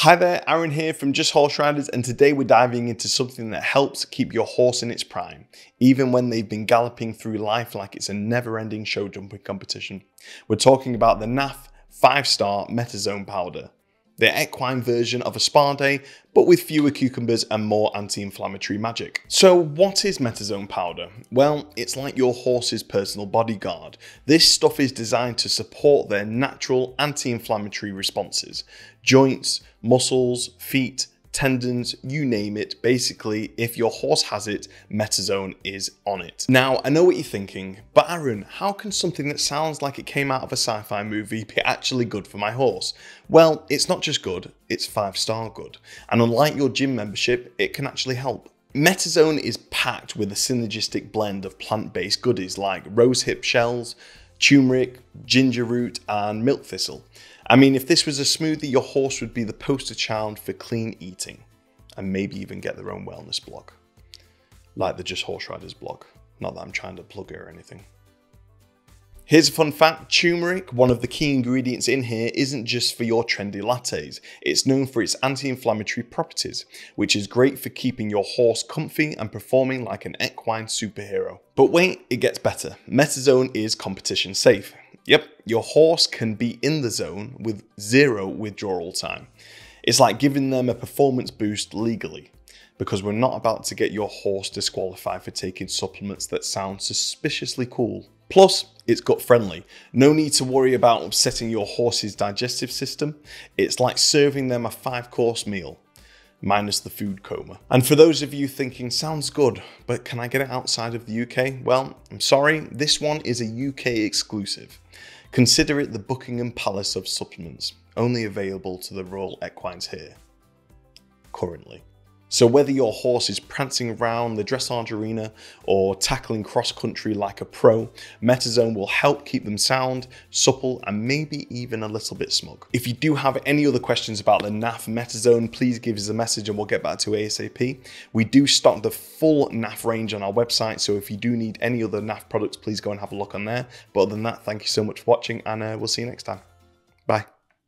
Hi there, Aaron here from Just Horse Riders, and today we're diving into something that helps keep your horse in its prime, even when they've been galloping through life like it's a never ending show jumping competition. We're talking about the NAF 5 star Metazone powder the equine version of a spa day, but with fewer cucumbers and more anti-inflammatory magic. So what is Metazone powder? Well, it's like your horse's personal bodyguard. This stuff is designed to support their natural anti-inflammatory responses. Joints, muscles, feet, tendons, you name it. Basically, if your horse has it, Metazone is on it. Now, I know what you're thinking, but Aaron, how can something that sounds like it came out of a sci-fi movie be actually good for my horse? Well, it's not just good, it's five star good. And unlike your gym membership, it can actually help. Metazone is packed with a synergistic blend of plant-based goodies like rosehip shells, turmeric, ginger root, and milk thistle. I mean, if this was a smoothie, your horse would be the poster child for clean eating and maybe even get their own wellness blog. Like the Just Horse Riders blog. Not that I'm trying to plug it or anything. Here's a fun fact, turmeric, one of the key ingredients in here, isn't just for your trendy lattes. It's known for its anti-inflammatory properties, which is great for keeping your horse comfy and performing like an equine superhero. But wait, it gets better. Metazone is competition safe. Yep, your horse can be in the zone with zero withdrawal time. It's like giving them a performance boost legally because we're not about to get your horse disqualified for taking supplements that sound suspiciously cool. Plus, it's gut friendly. No need to worry about upsetting your horse's digestive system. It's like serving them a five course meal, minus the food coma. And for those of you thinking, sounds good, but can I get it outside of the UK? Well, I'm sorry, this one is a UK exclusive. Consider it the Buckingham Palace of supplements, only available to the Royal Equines here. Currently. So whether your horse is prancing around the dressage arena or tackling cross country like a pro, Metazone will help keep them sound, supple, and maybe even a little bit smug. If you do have any other questions about the NAF Metazone, please give us a message and we'll get back to ASAP. We do stock the full NAF range on our website, so if you do need any other NAF products, please go and have a look on there. But other than that, thank you so much for watching and uh, we'll see you next time. Bye.